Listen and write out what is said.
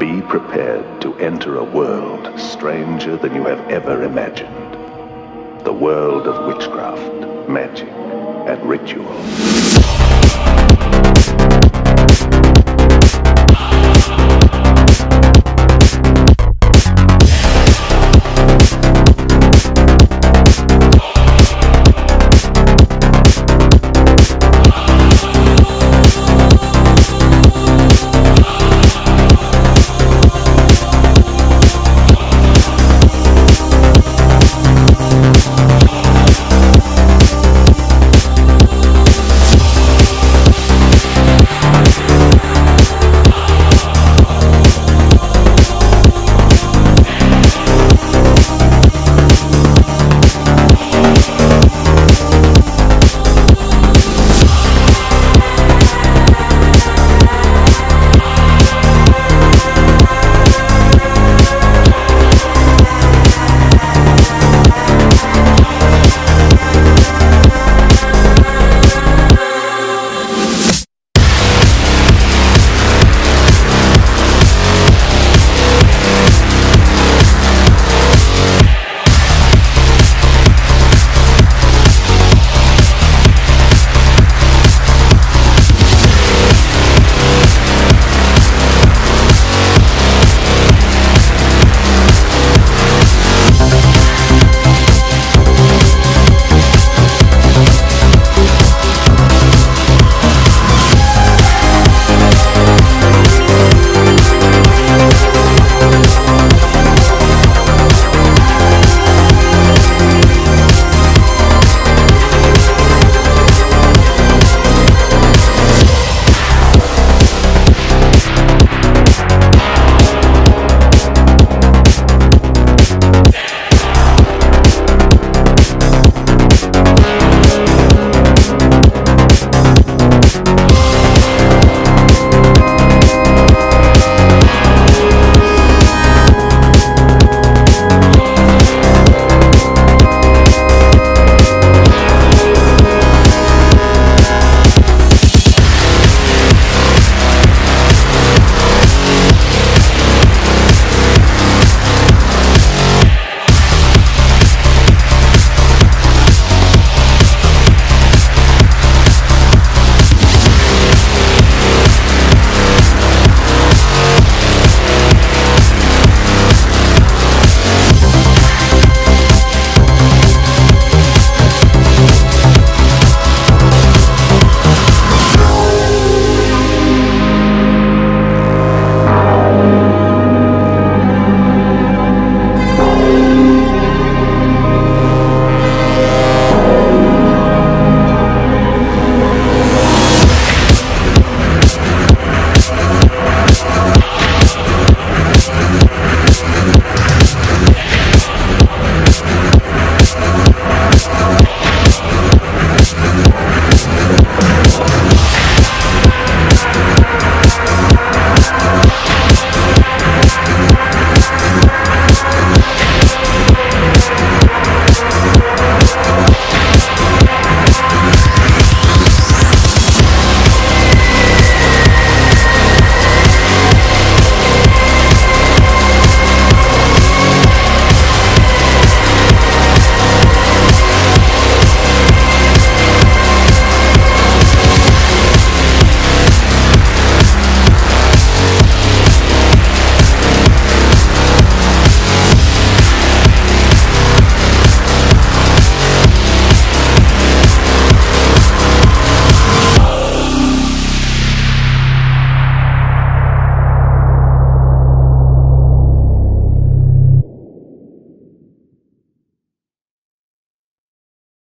Be prepared to enter a world stranger than you have ever imagined. The world of witchcraft, magic, and ritual.